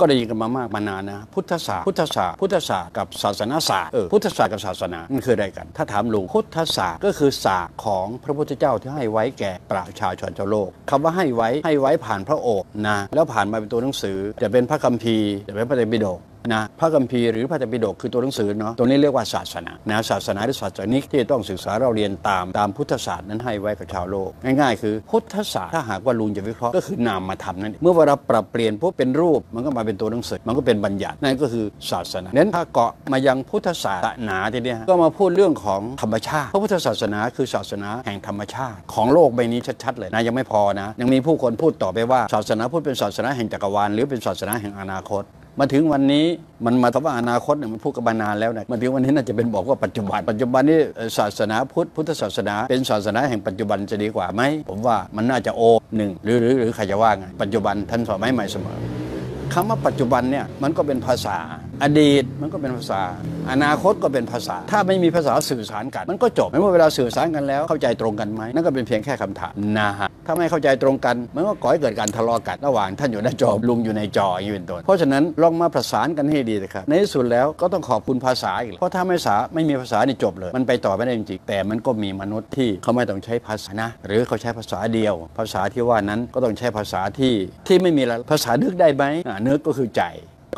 ก็ได้ยินกันมามากมานานนะ พุทธศาสตร์พุทธศาสตร์พุทธศาสตร์กับศาสนาศาสตร์เออพุทธศาสตร์กับศาสนามันคืออะไรกัน ถ้าถามลุงพุทธศาสตร์ก็คือศาสตร์ของพระพุทธเจ้าที่ให้ไว้แก่ประชาชนชาวโลกคำว่าให้ไว้ให้ไว้ผ่านพระโอษฐ์นะแล้วผ่านมาเป็นตัวหนังสือ จะเป็นพระคัมภีร์จะเป็นพระไตรปิฎก นะพระคัมภีร์หรือพระไตรปิฎกคือตัวหนังสือเนาะตัวนี้เรียกว่าศาสนานะศาสนาหรือศาสนิกที่ต้องศึกษาเราเรียนตามตามพุทธศาสตร์นั้นให้ไว้กับชาวโลก ง่ายๆ คือพุทธศาสตร์ถ้าหากว่าลุงจะวิเคราะห์ก็คือนามมาทำนั่นเองเมื่อเวลาปรับเปลี่ยนปุ๊บเป็นรูปมันก็มาเป็นตัวหนังสือมันก็เป็นบัญญัตินั่นก็คือศาสนาเน้นถ้าเกาะมายังพุทธศาสนาทีเนี้ยก็มาพูดเรื่องของธรรมชาติพระพุทธศาสนาคือศาสนาแห่งธรรมชาติ ของโลกใบนี้ชัดๆเลยนะยังไม่พอนะ ยังมีผู้คนพูดต่อไปว่าศาสนาพุทธเป็นศาสนาแห่งจักรวาลหรือเป็นศาสนาแห่งอนาคต มาถึงวันนี้มันมาทว่าอนาคตเนี่ยมันพูดกันมานานแล้วนะมาถึงวันนี้น่าจะเป็นบอกว่าปัจจุบัน ปัจจุบันนี่ศาสนาพุทธพุทธศาสนา เป็นศาสนาแห่งปัจจุบันจะดีกว่าไหมผมว่ามันน่าจะโอหนึ่งหรือหรือหรือใครจะว่าไงปัจจุบันท่านสอนไม่ใหม่เสมอคำว่าปัจจุบันเนี่ยมันก็เป็นภาษา อดีตมันก็เป็นภาษา อนาคตก็เป็นภาษา ถ้าไม่มีภาษาสื่อสารกัน มันก็จบไม่ว่าเวลาสื่อสารกันแล้วเข้าใจตรงกันไหมนั่นก็เป็นเพียงแค่คำถามนะฮะ ถ้าไม่เข้าใจตรงกันมันก็ก่อให้เกิดการทะเลาะกันระหว่างท่านอยู่ในจอลุงอยู่ในจออยู่เป็นต้นเพราะฉะนั้นลองมาประสานกันให้ดีนะครับในที่สุดแล้วก็ต้องขอบคุณภาษาอีกเพราะถ้าไม่ภาษาไม่มีภาษานี่จบเลย มันไปต่อไม่ได้จริงๆแต่มันก็มีมนุษย์ที่เขาไม่ต้องใช้ภาษานะ หรือเขาใช้ภาษาเดียว ภาษาที่ว่านั้นก็ต้องใช้ภาษาที่ที่ไม่มีภาษานึกได้ไหมนึกก็คือใจ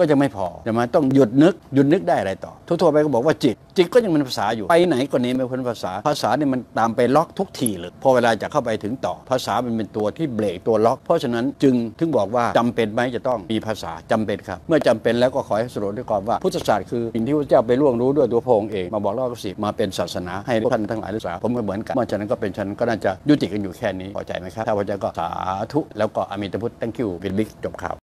ก็จะไม่พอจะมาต้องหยุดนึกหยุดนึกได้อะไรต่อ ทั่วๆไปก็บอกว่าจิต จิตก็ยังเป็นภาษาอยู่ ไปไหนก็นี้ไม่พ้นภาษา ภาษาเนี่ยมันตามไปล็อกทุกทีเลยพอเวลาจะเข้าไปถึงต่อ ภาษามันเป็นตัวที่เบรกตัวล็อก เพราะฉะนั้นจึงถึงบอกว่าจำเป็นไหมจะต้องมีภาษาจำเป็นครับ เมื่อจำเป็นแล้วก็ขอให้สรุปด้วยความว่าพุทธศาสตร์คือสิ่งที่พระเจ้าไปล่วงรู้ด้วยตัวพระองค์เองมาบอกเล่ากับสิมาเป็นศาสนาให้ท่านทั้งหลายศึกษาผมก็เหมือนกันเมื่อฉะนั้นก็เป็นฉันก็น่าจะยุติกันอยู่แค่นี้พอใจไหมครับถ้าพอใจก็สาธุแล้วก็อมิตพุทธ thank you เป็นบิ๊กจบข่าว